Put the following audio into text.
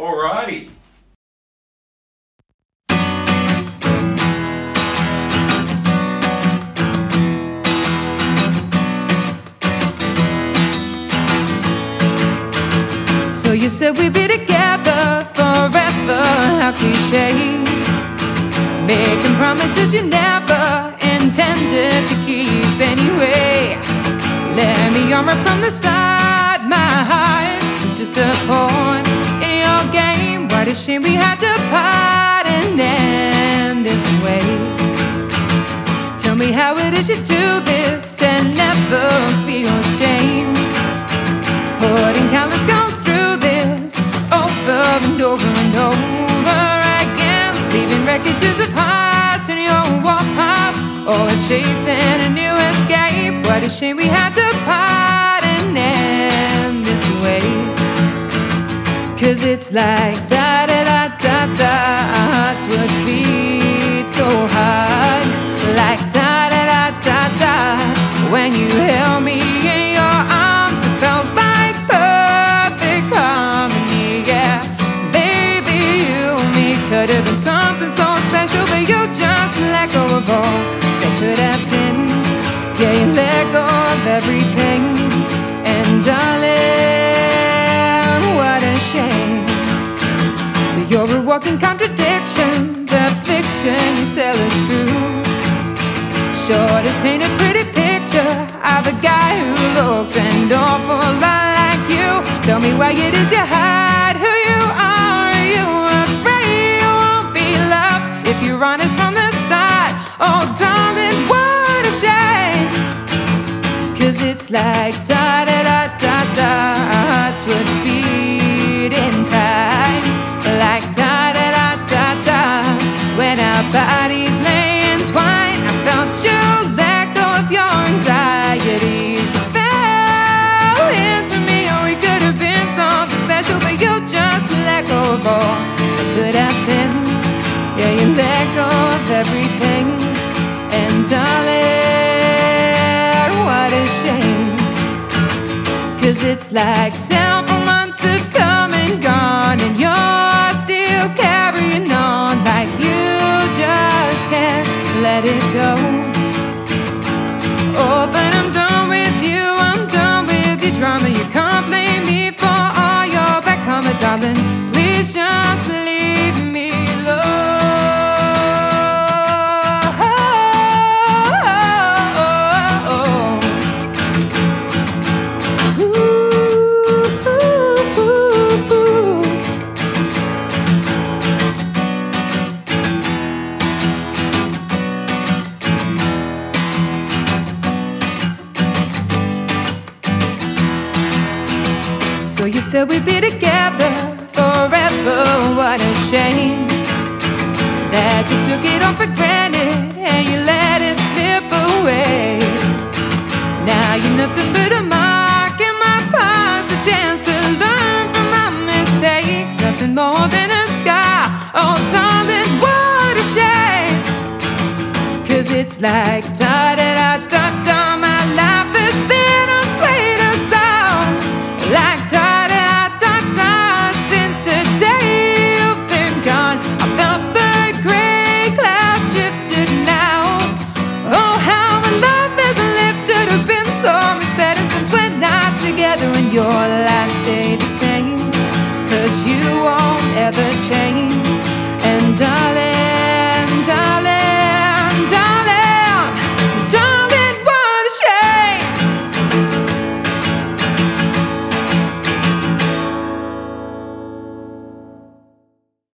Alrighty. So you said we'd be together forever, how cliche Making promises you never intended to keep. Anyway Let me armor from the start, shame we had to part and end this way Tell me how it is you do this and never feel shame Putting countless goals through this over and over and over again, leaving wreckages of hearts in your warpath. Always chasing a new escape. What a shame we had to part and end this way. Cause it's like da of that could have been. Yeah, you let go of everything, and darling, what a shame. You're a walking contradiction. The fiction you sell is true. Sure, just paint a pretty picture of a guy who looks an awful lot like you. Tell me why it is you hide it's like da Cause it's like several months have come and gone, and you're still carrying on like you just can't let it go. So you said we'd be together forever. What a shame that you took it all for granted and you let it slip away. Now you're nothing but a mark in my past, a chance to learn from my mistakes. Nothing more than a scar. Oh, darling, what a shame. Cause it's like da da da